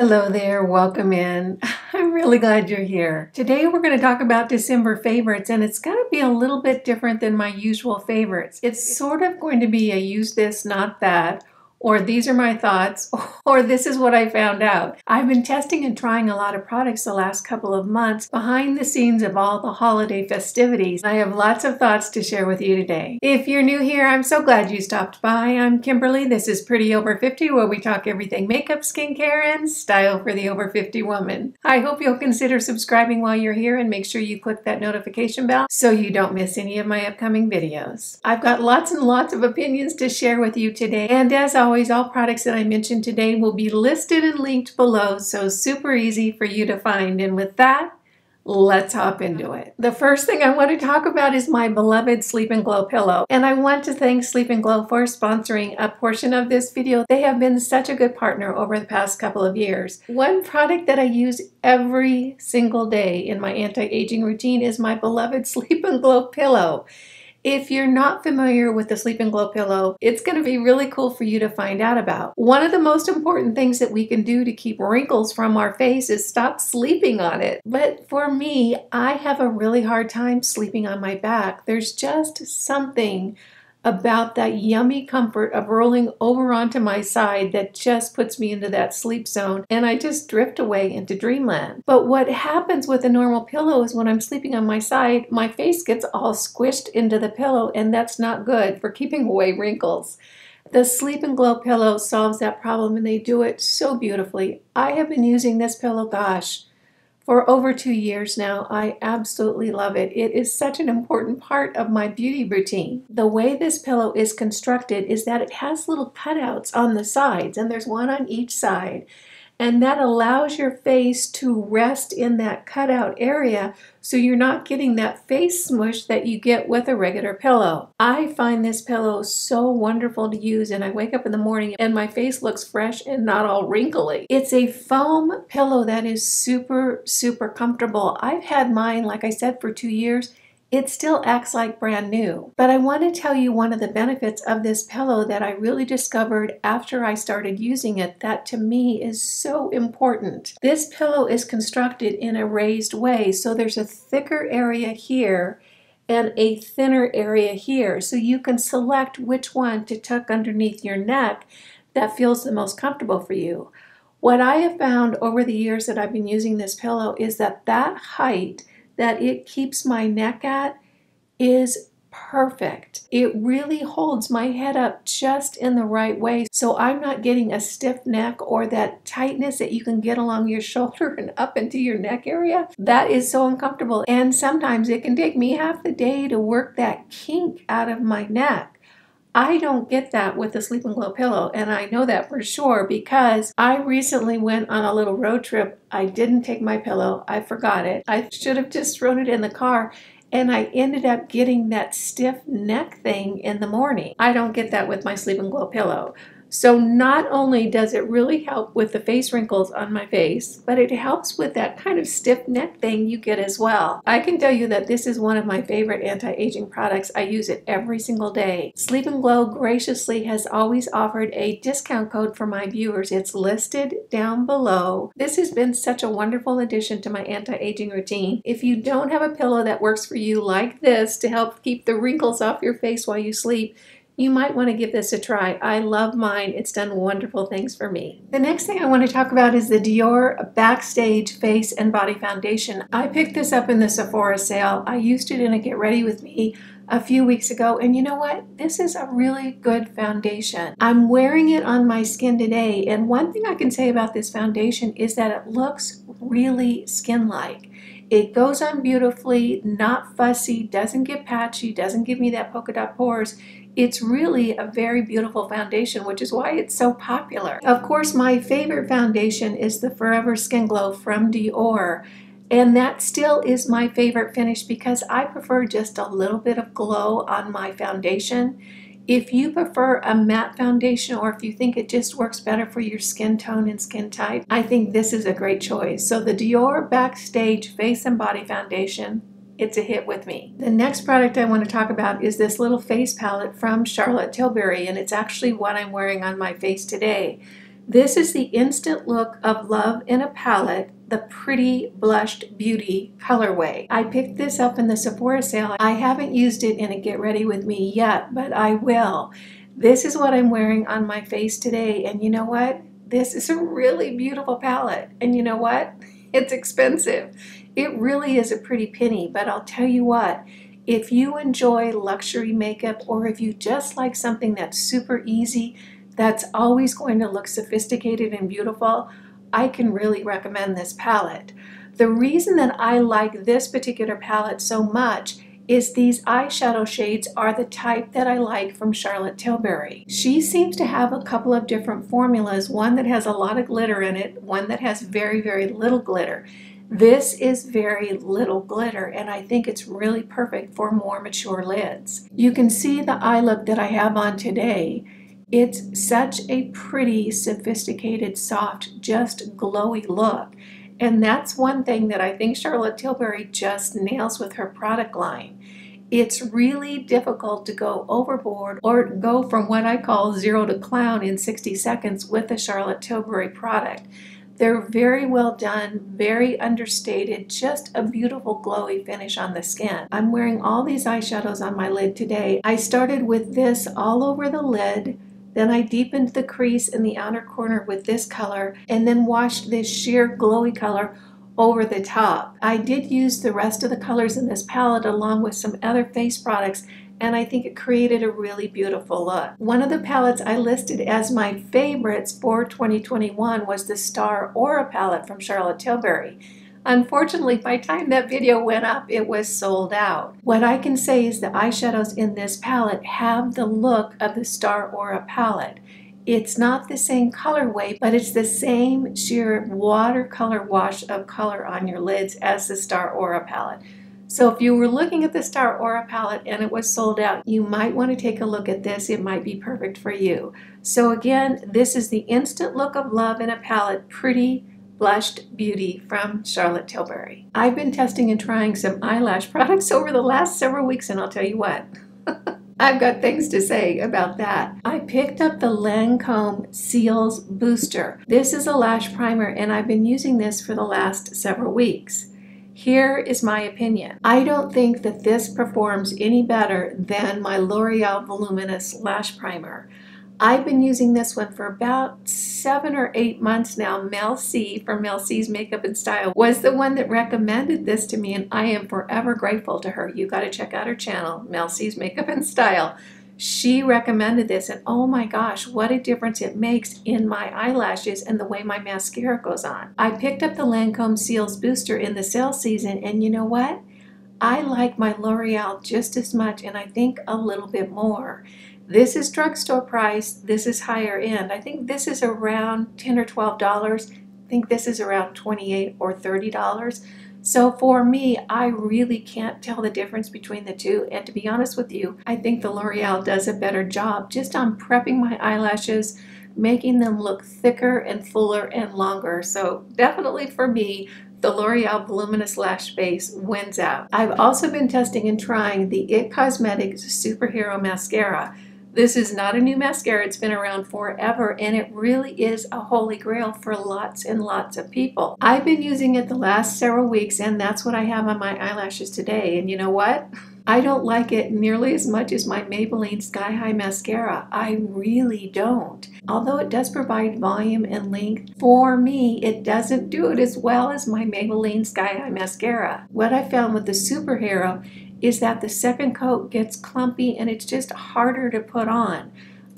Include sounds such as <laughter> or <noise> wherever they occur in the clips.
Hello there, welcome in. <laughs> I'm really glad you're here. Today we're going to talk about December favorites and it's going to be a little bit different than my usual favorites. It's sort of going to be a use this, not that, or these are my thoughts, <laughs> or this is what I found out. I've been testing and trying a lot of products the last couple of months behind the scenes of all the holiday festivities. I have lots of thoughts to share with you today. If you're new here, I'm so glad you stopped by. I'm Kimberly. This is Pretty Over 50, where we talk everything makeup, skincare, and style for the over 50 woman. I hope you'll consider subscribing while you're here and make sure you click that notification bell so you don't miss any of my upcoming videos. I've got lots and lots of opinions to share with you today, and as always, always, all products that I mentioned today will be listed and linked below, so super easy for you to find. And with that, let's hop into it. The first thing I want to talk about is my beloved Sleep and Glow pillow. And I want to thank Sleep and Glow for sponsoring a portion of this video. They have been such a good partner over the past couple of years. One product that I use every single day in my anti-aging routine is my beloved <laughs> Sleep and Glow pillow. If you're not familiar with the Sleep and Glow pillow, it's going to be really cool for you to find out about. One of the most important things that we can do to keep wrinkles from our face is stop sleeping on it. But for me, I have a really hard time sleeping on my back. There's just something about that yummy comfort of rolling over onto my side that just puts me into that sleep zone and I just drift away into dreamland. But what happens with a normal pillow is when I'm sleeping on my side, my face gets all squished into the pillow and that's not good for keeping away wrinkles. The Sleep and Glow pillow solves that problem and they do it so beautifully. I have been using this pillow, gosh, for over two years now. I absolutely love it. It is such an important part of my beauty routine. The way this pillow is constructed is that it has little cutouts on the sides, and there's one on each side and that allows your face to rest in that cutout area so you're not getting that face smush that you get with a regular pillow. I find this pillow so wonderful to use and I wake up in the morning and my face looks fresh and not all wrinkly. It's a foam pillow that is super, super comfortable. I've had mine, like I said, for two years it still acts like brand new. But I want to tell you one of the benefits of this pillow that I really discovered after I started using it that to me is so important. This pillow is constructed in a raised way, so there's a thicker area here and a thinner area here. So you can select which one to tuck underneath your neck that feels the most comfortable for you. What I have found over the years that I've been using this pillow is that that height that it keeps my neck at is perfect. It really holds my head up just in the right way so I'm not getting a stiff neck or that tightness that you can get along your <laughs> shoulder and up into your neck area. That is so uncomfortable and sometimes it can take me half the day to work that kink out of my neck. I don't get that with the Sleep and Glow pillow, and I know that for sure because I recently went on a little road trip. I didn't take my pillow, I forgot it. I should have just thrown it in the car, and I ended up getting that stiff neck thing in the morning. I don't get that with my Sleep and Glow pillow. So not only does it really help with the face wrinkles on my face, but it helps with that kind of stiff neck thing you get as well. I can tell you that this is one of my favorite anti-aging products. I use it every single day. Sleep and Glow graciously has always offered a discount code for my viewers. It's listed down below. This has been such a wonderful addition to my anti-aging routine. If you don't have a pillow that works for you like this to help keep the wrinkles off your face while you sleep, you might want to give this a try. I love mine. It's done wonderful things for me. The next thing I want to talk about is the Dior Backstage Face and Body Foundation. I picked this up in the Sephora sale. I used it in a Get Ready With Me a few weeks ago and you know what this is a really good foundation I'm wearing it on my skin today and one thing I can say about this foundation is that it looks really skin like it goes on beautifully not fussy doesn't get patchy doesn't give me that polka dot pores it's really a very beautiful foundation, which is why it's so popular. Of course, my favorite foundation is the Forever Skin Glow from Dior. And that still is my favorite finish because I prefer just a little bit of glow on my foundation. If you prefer a matte foundation or if you think it just works better for your skin tone and skin type, I think this is a great choice. So the Dior Backstage Face and Body Foundation it's a hit with me. The next product I want to talk about is this little face palette from Charlotte Tilbury, and it's actually what I'm wearing on my face today. This is the Instant Look of Love in a palette the Pretty Blushed Beauty colorway. I picked this up in the Sephora sale. I haven't used it in a Get Ready With Me yet, but I will. This is what I'm wearing on my face today, and you know what? This is a really beautiful palette, and you know what? <laughs> It's expensive. It really is a pretty penny, but I'll tell you what, if you enjoy luxury makeup or if you just like something that's super easy, that's always going to look sophisticated and beautiful, I can really recommend this palette. The reason that I like this particular palette so much is these eyeshadow shades are the type that I like from Charlotte Tilbury. She seems to have a couple of different formulas, one that has a lot of glitter in it, one that has very, very little glitter. This is very little glitter and I think it's really perfect for more mature lids. You can see the eye look that I have on today it's such a pretty, sophisticated, soft, just glowy look. And that's one thing that I think Charlotte Tilbury just nails with her product line. It's really difficult to go overboard or go from what I call zero to clown in 60 seconds with a Charlotte Tilbury product. They're very well done, very understated, just a beautiful glowy finish on the skin. I'm wearing all these eyeshadows on my lid today. I started with this all over the lid then I deepened the crease in the outer corner with this color and then washed this sheer glowy color over the top. I did use the rest of the colors in this palette along with some other face products and I think it created a really beautiful look. One of the palettes I listed as my favorites for 2021 was the Star Aura palette from Charlotte Tilbury. Unfortunately, by the time that video went up, it was sold out. What I can say is the eyeshadows in this palette have the look of the Star Aura palette. It's not the same colorway, but it's the same sheer watercolor wash of color on your lids as the Star Aura palette. So if you were looking at the Star Aura palette and it was sold out, you might want to take a look at this. It might be perfect for you. So again, this is the Instant Look of Love in a palette. Pretty, Blushed Beauty from Charlotte Tilbury. I've been testing and trying some eyelash products <laughs> over the last several weeks, and I'll tell you what. <laughs> I've got things to say about that. I picked up the Lancome Cils Booster. This is a lash primer and I've been using this for the last several weeks. Here is my opinion. I don't think that this performs any better than my L'Oreal Voluminous Lash Primer. I've been using this one for about seven or eight months now. Mel C from Mel C's Makeup and Style was the one that recommended this to me, and I am forever grateful to her. You got to check out her channel, Mel C's Makeup and Style. She recommended this, and oh my gosh, what a difference it makes in my eyelashes and the way my mascara goes on. I picked up the Lancome Cils Booster in the sale season, and you know what? I like my L'Oreal just as much, and I think a little bit more. This is drugstore price. This is higher end. I think this is around 10 or $12. I think this is around 28 or $30. So for me, I really can't tell the difference between the two. And to be honest with you, I think the L'Oreal does a better job just on prepping my eyelashes, making them look thicker and fuller and longer. So definitely for me, the L'Oreal Voluminous Lash Base wins out. I've also been testing and trying the IT Cosmetics Superhero Mascara. This is not a new mascara. It's been around forever and it really is a holy grail for lots and lots of people. I've been using it the last several weeks and that's what I have on my eyelashes today. And you know what? I don't like it nearly as much as my Maybelline Sky High Mascara. I really don't. Although it does provide volume and length, for me, it doesn't do it as well as my Maybelline Sky High Mascara. What I found with the Superhero is that the second coat gets clumpy and it's just harder to put on.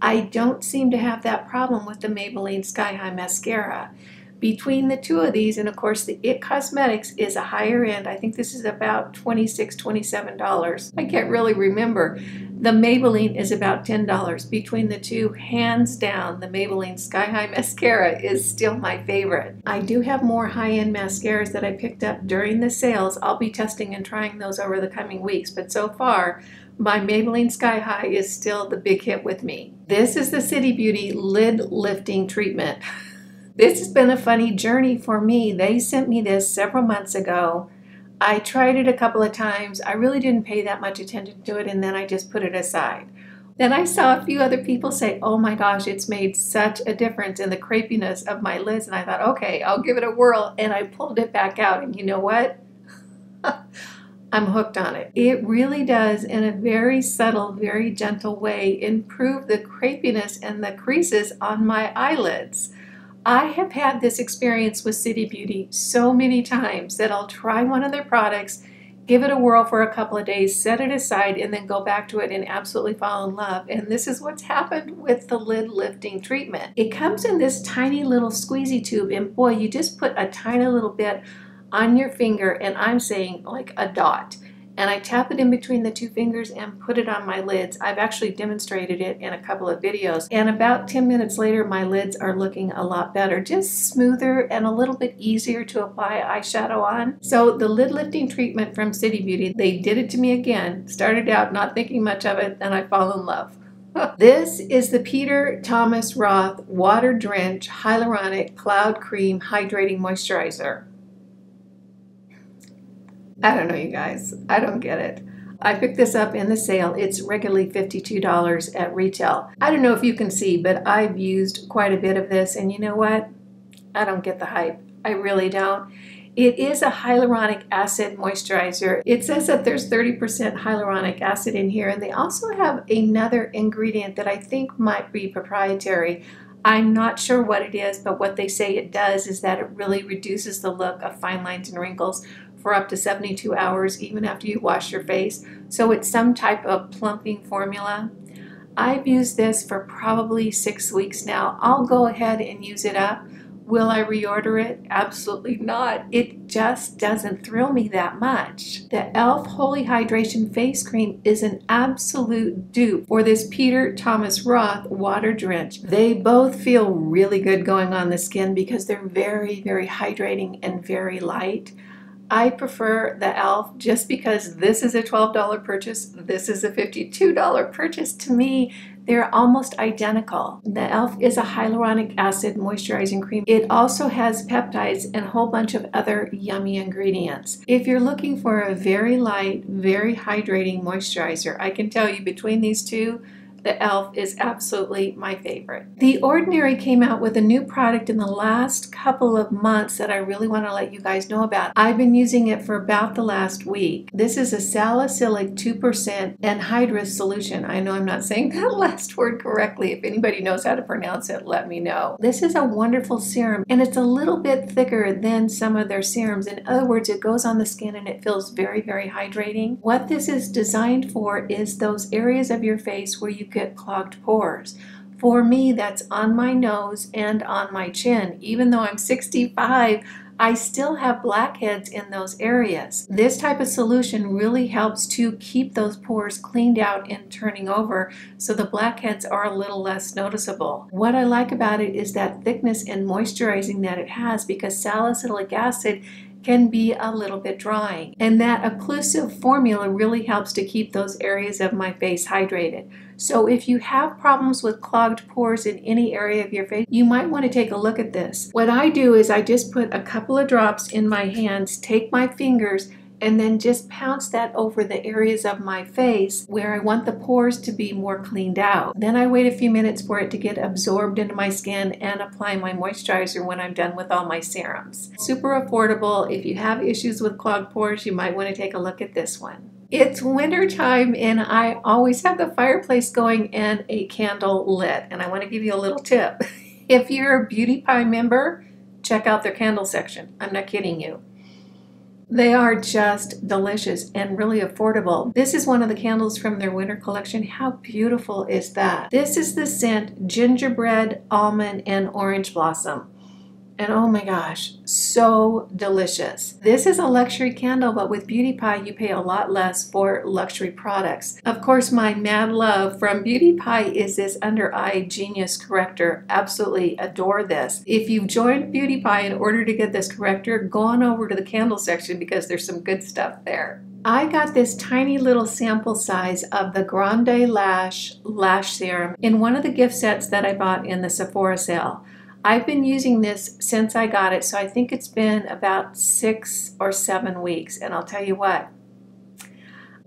I don't seem to have that problem with the Maybelline Sky High Mascara. Between the two of these, and of course the IT Cosmetics is a higher end. I think this is about $26, $27. I can't really remember. The Maybelline is about $10. Between the two, hands down, the Maybelline Sky High Mascara is still my favorite. I do have more high-end mascaras that I picked up during the sales. I'll be testing and trying those over the coming weeks, but so far, my Maybelline Sky High is still the big hit with me. This is the City Beauty Lid Lifting Treatment. <laughs> this has been a funny journey for me. They sent me this several months ago I tried it a couple of times. I really didn't pay that much attention to it and then I just put it aside. Then I saw a few other people say, oh my gosh, it's made such a difference in the crepiness of my lids. And I thought, okay, I'll give it a whirl. And I pulled it back out. And you know what? <laughs> I'm hooked on it. It really does, in a very subtle, very gentle way, improve the crepiness and the creases on my eyelids. I have had this experience with City Beauty so many times that I'll try one of their products, give it a whirl for a couple of days, set it aside, and then go back to it and absolutely fall in love. And this is what's happened with the lid lifting treatment. It comes in this tiny little squeezy tube, and boy, you just put a tiny little bit on your finger, and I'm saying like a dot and I tap it in between the two fingers and put it on my lids. I've actually demonstrated it in a couple of videos and about 10 minutes later my lids are looking a lot better, just smoother and a little bit easier to apply eyeshadow on. So the lid lifting treatment from City Beauty, they did it to me again. Started out not thinking much of it and I fall in love. <laughs> this is the Peter Thomas Roth Water Drench Hyaluronic Cloud Cream Hydrating Moisturizer. I don't know, you guys. I don't get it. I picked this up in the sale. It's regularly $52 at retail. I don't know if you can see, but I've used quite a bit of this, and you know what? I don't get the hype. I really don't. It is a hyaluronic acid moisturizer. It says that there's 30% hyaluronic acid in here, and they also have another ingredient that I think might be proprietary. I'm not sure what it is, but what they say it does is that it really reduces the look of fine lines and wrinkles for up to 72 hours, even after you wash your face. So it's some type of plumping formula. I've used this for probably six weeks now. I'll go ahead and use it up. Will I reorder it? Absolutely not. It just doesn't thrill me that much. The e.l.f. Holy Hydration Face Cream is an absolute dupe for this Peter Thomas Roth Water Drench. They both feel really good going on the skin because they're very, very hydrating and very light. I prefer the e.l.f. just because this is a $12 purchase, this is a $52 purchase. To me, they're almost identical. The e.l.f. is a hyaluronic acid moisturizing cream. It also has peptides and a whole bunch of other yummy ingredients. If you're looking for a very light, very hydrating moisturizer, I can tell you between these two, the e.l.f. is absolutely my favorite. The Ordinary came out with a new product in the last couple of months that I really want to let you guys know about. I've been using it for about the last week. This is a salicylic 2% anhydrous solution. I know I'm not saying <laughs> that last word correctly. If anybody knows how to pronounce it, let me know. This is a wonderful serum and it's a little bit thicker than some of their serums. In other words, it goes on the skin and it feels very, very hydrating. What this is designed for is those areas of your face where you can get clogged pores. For me, that's on my nose and on my chin. Even though I'm 65, I still have blackheads in those areas. This type of solution really helps to keep those pores cleaned out and turning over so the blackheads are a little less noticeable. What I like about it is that thickness and moisturizing that it has because salicylic acid can be a little bit drying. And that occlusive formula really helps to keep those areas of my face hydrated. So if you have problems with clogged pores in any area of your face, you might want to take a look at this. What I do is I just put a couple of drops in my hands, take my fingers, and then just pounce that over the areas of my face where I want the pores to be more cleaned out. Then I wait a few minutes for it to get absorbed into my skin and apply my moisturizer when I'm done with all my serums. Super affordable. If you have issues with clogged pores, you might want to take a look at this one. It's winter time and I always have the fireplace going and a candle lit. And I want to give you a little tip. <laughs> If you're a Beauty Pie member, check out their candle section. I'm not kidding you. They are just delicious and really affordable. This is one of the candles from their winter collection. How beautiful is that? This is the scent Gingerbread, Almond, and Orange Blossom. And oh my gosh, so delicious. This is a luxury candle, but with Beauty Pie, you pay a lot less for luxury products. Of course, my mad love from Beauty Pie is this Under Eye Genius Corrector. Absolutely adore this. If you've joined Beauty Pie in order to get this corrector, go on over to the candle section because there's some good stuff there. I got this tiny little sample size of the Grande Lash Lash Serum in one of the gift sets that I bought in the Sephora sale. I've been using this since I got it, so I think it's been about six or seven weeks. And I'll tell you what,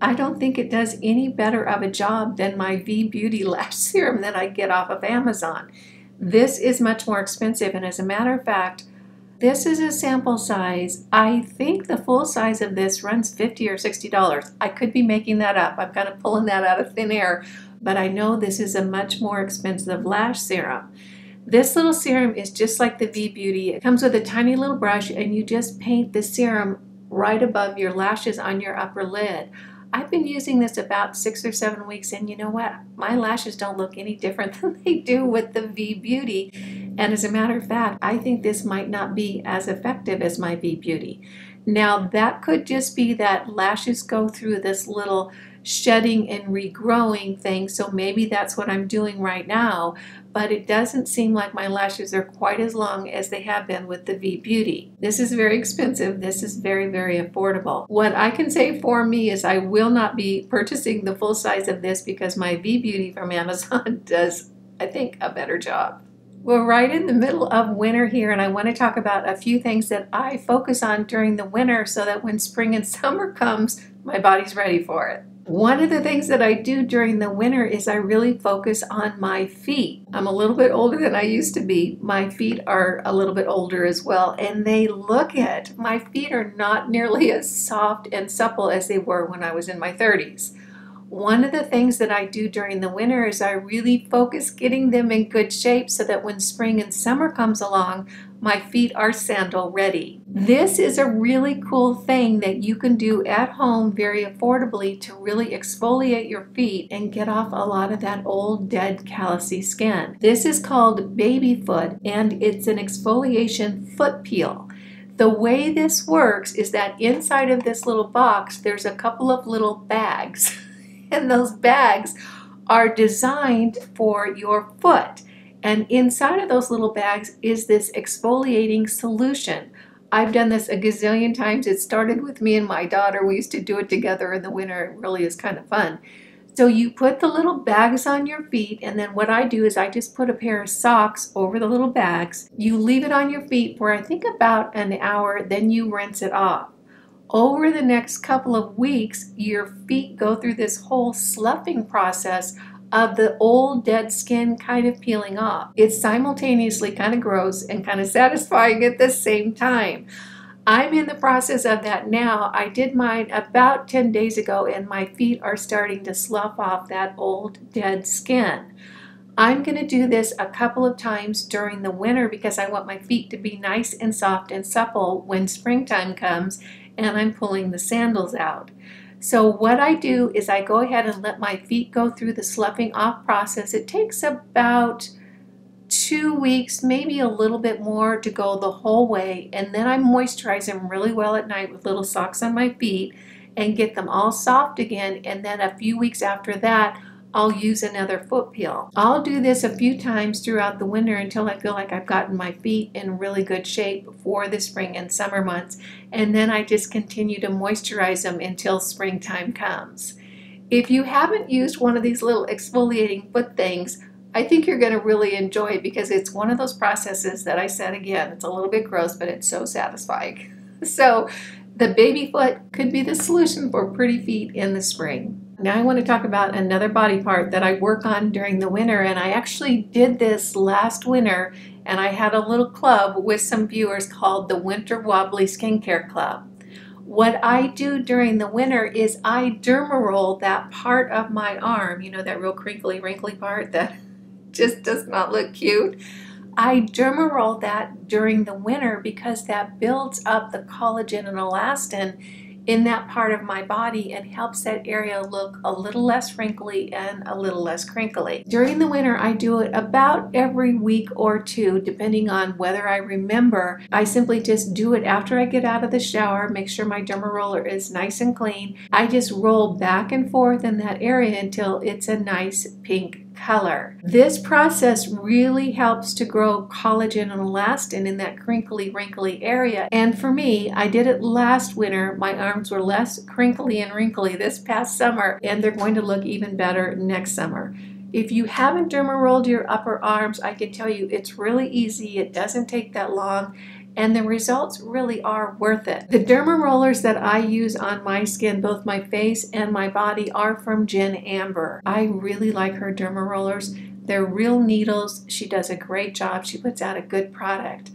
I don't think it does any better of a job than my V Beauty <laughs> Lash Serum that I get off of Amazon. This is much more expensive, and as a matter of fact, this is a sample size. I think the full size of this runs 50 or $60. I could be making that up. I'm kind of pulling that out of thin air, but I know this is a much more expensive lash serum. This little serum is just like the V Beauty. It comes with a tiny little brush and you just paint the serum right above your lashes on your upper lid. I've been using this about six or seven weeks, and you know what? My lashes don't look any different <laughs> than they do with the V Beauty. And as a matter of fact, I think this might not be as effective as my V Beauty. Now, that could just be that lashes go through this little shedding and regrowing thing, so maybe that's what I'm doing right now but it doesn't seem like my lashes are quite as long as they have been with the V Beauty. This is very expensive. This is very, very affordable. What I can say for me is I will not be purchasing the full size of this because my V Beauty from Amazon <laughs> does, I think, a better job. We're right in the middle of winter here, and I want to talk about a few things that I focus on during the winter so that when spring and summer comes, my body's ready for it. One of the things that I do during the winter is I really focus on my feet. I'm a little bit older than I used to be. My feet are a little bit older as well, and they look it. My feet are not nearly <laughs> as soft and supple as they were when I was in my 30s. One of the things that I do during the winter is I really focus getting them in good shape so that when spring and summer comes along, my feet are sandal ready. This is a really cool thing that you can do at home very affordably to really exfoliate your feet and get off a lot of that old dead callousy skin. This is called baby foot and it's an exfoliation foot peel. The way this works is that inside of this little box there's a couple of little bags <laughs> and those bags are designed for your foot. And inside of those little bags is this exfoliating solution. I've done this a gazillion times. It started with me and my daughter. We used to do it together in the winter. It really is kind of fun. So you put the little bags on your feet, and then what I do is I just put a pair of socks over the little bags. You leave it on your feet for I think about an hour, then you rinse it off. Over the next couple of weeks, your feet go through this whole sloughing process of the old dead skin kind of peeling off. It's simultaneously kind of gross and kind of satisfying at the same time. I'm in the process of that now. I did mine about 10 days ago, and my feet are starting to slough off that old dead skin. I'm going to do this a couple of times during the winter because I want my feet to be nice and soft and supple when springtime comes and I'm pulling the sandals out. So what I do is I go ahead and let my feet go through the sloughing off process. It takes about two weeks, maybe a little bit more to go the whole way. And then I moisturize them really well at night with little socks on my feet and get them all soft again. And then a few weeks after that, I'll use another foot peel. I'll do this a few times throughout the winter until I feel like I've gotten my feet in really good shape for the spring and summer months. And then I just continue to moisturize them until springtime comes. If you haven't used one of these little exfoliating foot things, I think you're going to really enjoy it because it's one of those processes that I said again, it's a little bit gross, but it's so satisfying. <laughs> So the baby foot could be the solution for pretty feet in the spring. Now I want to talk about another body part that I work on during the winter and I actually did this last winter and I had a little club with some viewers called the Winter Wobbly Skincare Club. What I do during the winter is I dermaroll that part of my arm, you know, that real crinkly, wrinkly part that <laughs> just does not look cute. I dermaroll that during the winter because that builds up the collagen and elastin in that part of my body and helps that area look a little less wrinkly and a little less crinkly. During the winter, I do it about every week or two, depending on whether I remember. I simply just do it after I get out of the shower, make sure my derma roller is nice and clean. I just roll back and forth in that area until it's a nice pink color. This process really helps to grow collagen and elastin in that crinkly, wrinkly area. And for me, I did it last winter. My arms were less crinkly and wrinkly this past summer, and they're going to look even better next summer. If you haven't derma rolled your upper arms, I can tell you it's really easy. It doesn't take that long. And the results really are worth it. The derma rollers that I use on my skin, both my face and my body, are from Jen Amber. I really like her derma rollers. They're real needles. She does a great job. She puts out a good product.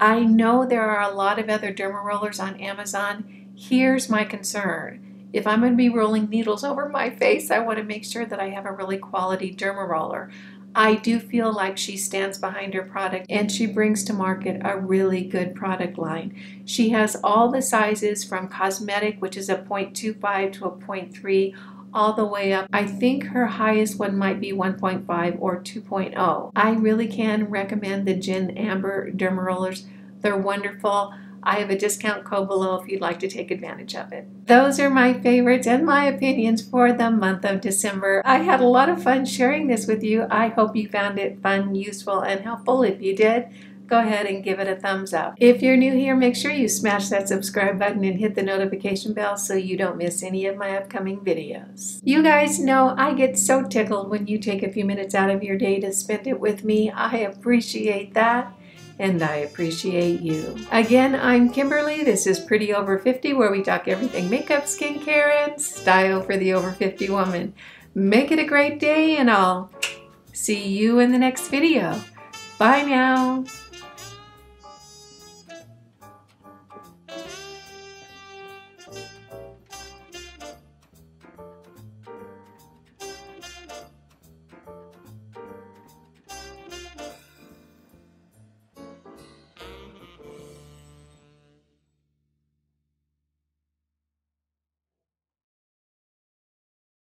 I know there are a lot of other derma rollers on Amazon. Here's my concern. If I'm going to be rolling needles over my face, I want to make sure that I have a really quality derma roller. I do feel like she stands behind her product and she brings to market a really good product line. She has all the sizes from cosmetic, which is a 0.25 to a 0.3, all the way up. I think her highest one might be 1.5 or 2.0. I really can recommend the Jen Amber Derma Rollers. They're wonderful. I have a discount code below if you'd like to take advantage of it. Those are my favorites and my opinions for the month of December. I had a lot of fun sharing this with you. I hope you found it fun, useful, and helpful. If you did, go ahead and give it a thumbs up. If you're new here, make sure you smash that subscribe button and hit the notification bell so you don't miss any of my upcoming videos. You guys know I get so tickled when you take a few minutes out of your day to spend it with me. I appreciate that and I appreciate you. Again, I'm Kimberly. This is Pretty Over 50, where we talk everything makeup, skincare, and style for the over 50 woman. Make it a great day, and I'll see you in the next video. Bye now.